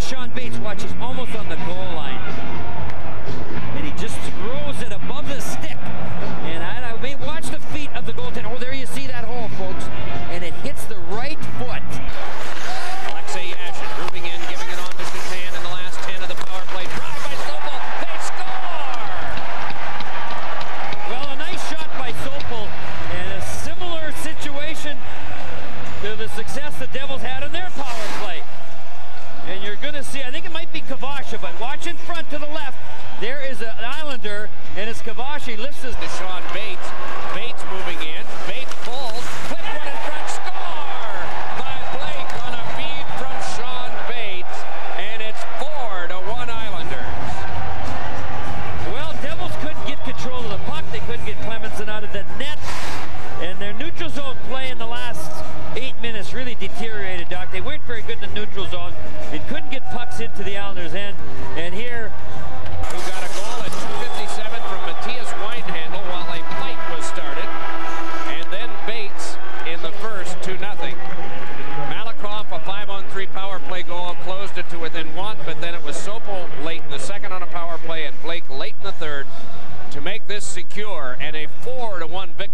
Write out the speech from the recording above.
to Shawn Bates. watches almost on the goal line. And he just throws it above the stick. And I, I mean, watch the feet of the goaltender. Oh, there you see that hole, folks. And it hits the right foot. Alexei Yashin moving in, giving it on to Satan in the last 10 of the power play. Drive by Sopel. They score! Well, a nice shot by Sopel. And a similar situation to the success the Devils had in their power play. And you're going to see, I think it might be Kvasha, but watch in front to the left. There is an Islander, and it's Kavashi lifts his... To Shawn Bates. Bates moving in. Bates pulls. Flip one in front. Score by Blake on a feed from Shawn Bates. And it's 4 to 1 Islanders. Well, Devils couldn't get control of the puck. They couldn't get Clemmensen out of the net. Minutes really deteriorated, Doc. They weren't very good in the neutral zone. They couldn't get pucks into the Islanders' end. And here, Who got a goal at 2.57 from Mattias Weinhandl while a fight was started. And then Bates in the first 2 0. Malakhov, a 5 on 3 power play goal, closed it to within one, but then it was Sopel late in the second on a power play and Blake late in the third to make this secure and a 4 to 1 victory